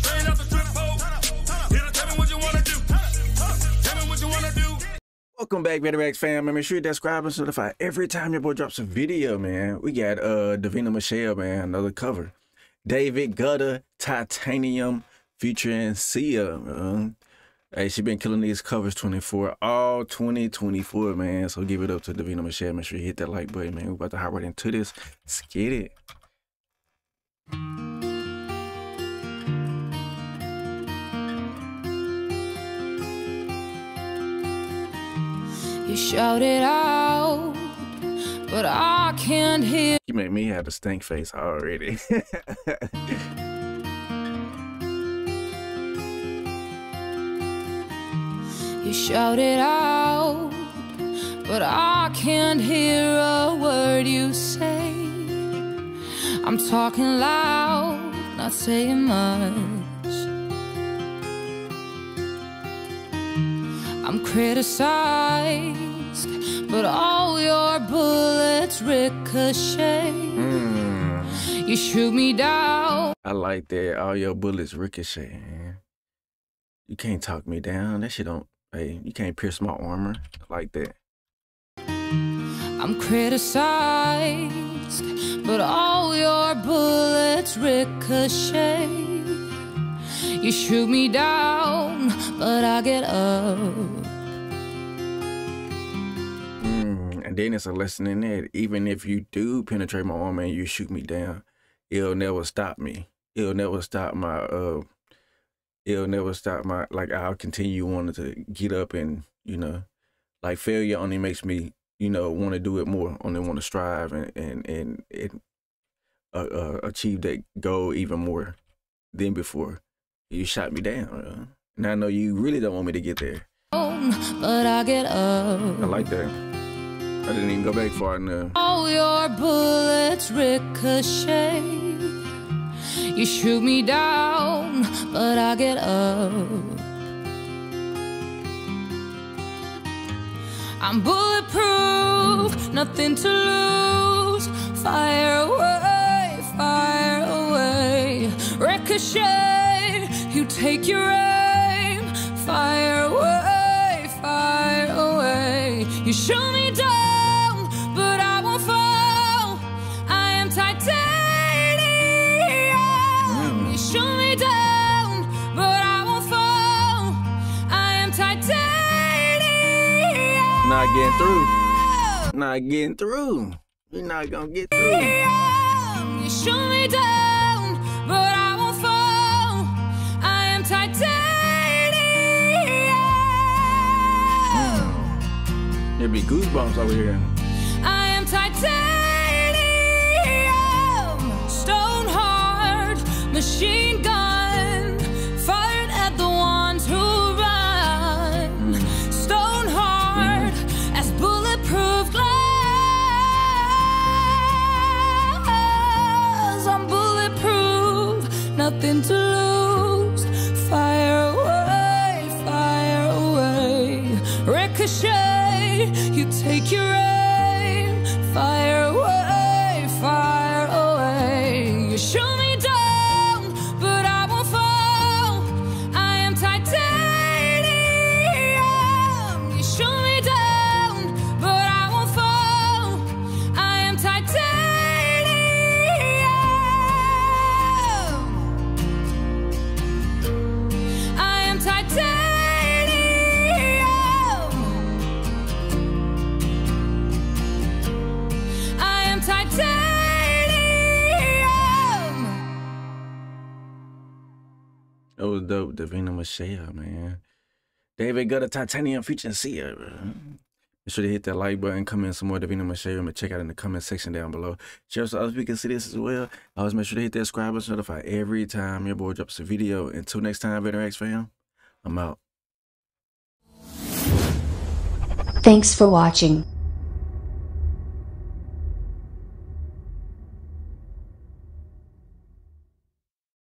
Straight the strip tell what you wanna do. What you wanna do. Welcome back, Better X fam. Make sure you subscribe and notify every time your boy drops a video, man. We got uh Davina Michelle, man, another cover. David Guetta, Titanium, featuring Sia. Man. Hey, she been killing these covers 24 all 2024, man. So give it up to Davina Michelle. Make sure you hit that like button, man. We're about to hop right into this. Let's get it. You shout it out, but I can't hear. You make me have a stink face already. You shout it out, but I can't hear a word you say. I'm talking loud, not saying much. I'm criticized, but all your bullets ricochet. Mm, You shoot me down. I like that. All your bullets ricochet, man. You can't talk me down. That shit don't. Hey, you can't pierce my armor like that. I'm criticized, but all your bullets ricochet. You shoot me down, but I get up. Mm, and then it's a lesson in that. Even if you do penetrate my armor and you shoot me down, it'll never stop me. It'll never stop my uh it'll never stop my like I'll continue wanting to get up and, you know, like failure only makes me, you know, want to do it more, only want to strive and and and, and uh, uh, achieve that goal even more than before. You shot me down. Uh, and I know you really don't want me to get there. But I get I like that. I didn't even go back far enough. All your bullets ricochet. You shoot me down, but I get up. I'm bulletproof, nothing to lose. Fire away, fire away. Ricochet, you take your aim. Fire away, fire away. You shoot me down, getting through. Not getting through. You're not gonna get through. You shoot me down, but I won't fall. I am titanium. There'd be goosebumps over here. I am titanium. Stone hard, machine gun, take your That was dope. Davina Michelle, man. David Guetta titanium featuring Sia, bro. Make sure to hit that like button, comment some more Davina Michelle, and check out in the comment section down below. Share so other people can see this as well. Always make sure to hit that subscribe button, notify every time your boy drops a video. Until next time, Better X fam, I'm out. Thanks for watching.